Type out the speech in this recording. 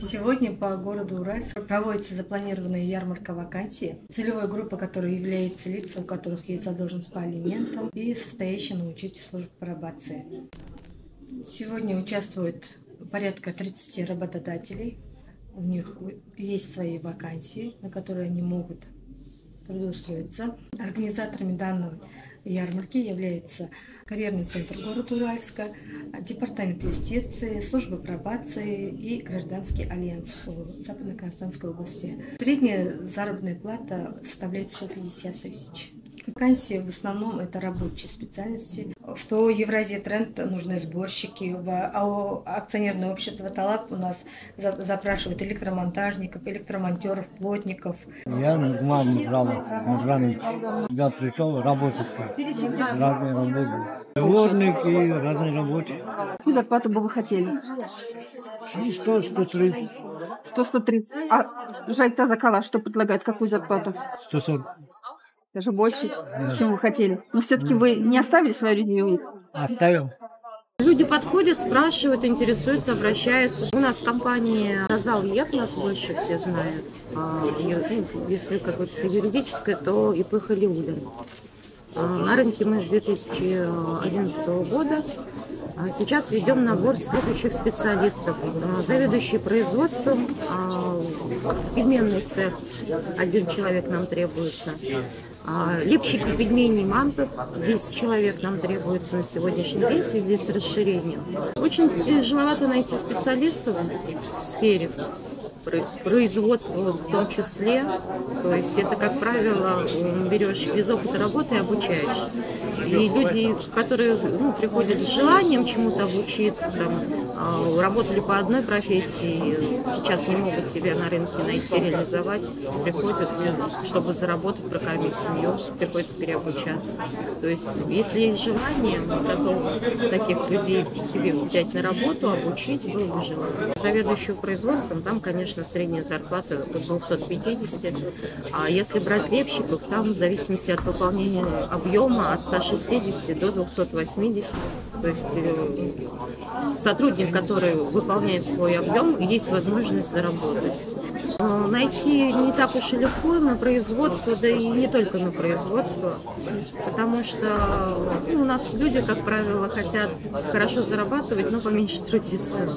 Сегодня по городу Уральск проводится запланированная ярмарка вакансий. Целевая группа, которая является лица, у которых есть задолженность по алиментам и состоящие на учете службы пробации. Сегодня участвует порядка 30 работодателей. У них есть свои вакансии, на которые они могут трудоустроиться. Организаторами данного ярмарки является карьерный центр города Уральска, департамент юстиции, служба пробации и гражданский альянс Западно-Казахстанской области. Средняя заработная плата составляет 150 тысяч. Вакансии в основном это рабочие специальности. В ТО Евразия Тренд нужны сборщики. В АО акционерное общество Талап у нас запрашивают электромонтажников, электромонтеров, плотников. Я Нурман Мужранович. Я пришел работать. Разные работы. Дворник и разные работы. Какую зарплату бы вы хотели? 100, 130, 100-130. А Жайта Закала что предлагает? Какую зарплату? 140. Даже больше, чем вы хотели. Но все-таки вы не оставили свою резюме? Оставил. Люди подходят, спрашивают, интересуются, обращаются. У нас компания Казал Ек, нас больше все знают. А, ну, если какое-то юридическое, то ИП Халиулин. А, на рынке мы с 2011 года. А сейчас ведем набор следующих специалистов. А, заведующий производством, пельменный цех, один человек нам требуется. Лепщики пельменей манты, 10 человек нам требуется на сегодняшний день в связи с расширением. Очень тяжеловато найти специалистов в сфере производство в том числе. То есть это, как правило, берешь без опыта работы и обучаешь. И люди, которые ну, приходят с желанием чему-то обучиться, там, а, работали по одной профессии, сейчас не могут себя на рынке найти, реализовать, приходят, чтобы заработать, прокормить семью, приходится переобучаться. То есть, если есть желание, готовы таких людей себе взять на работу, обучить, было бы желание. Заведующего производством, там, конечно, средняя зарплата до 250, а если брать лепщиков, там в зависимости от выполнения объема от 160 160 до 280. То есть э, сотрудник, который выполняет свой объем, есть возможность заработать. Найти не так уж и легко на производство, да и не только на производство, потому что ну, у нас люди, как правило, хотят хорошо зарабатывать, но поменьше трудиться.